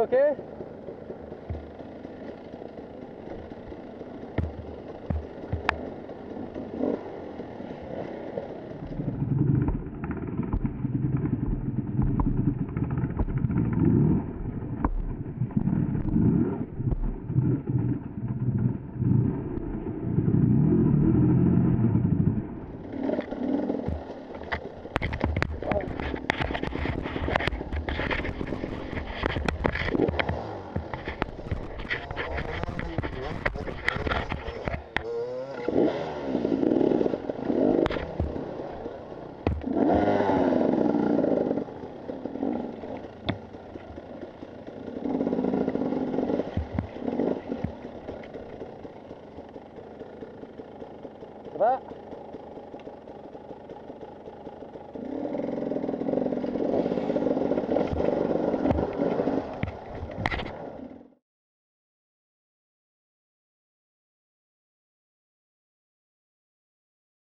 okay? va.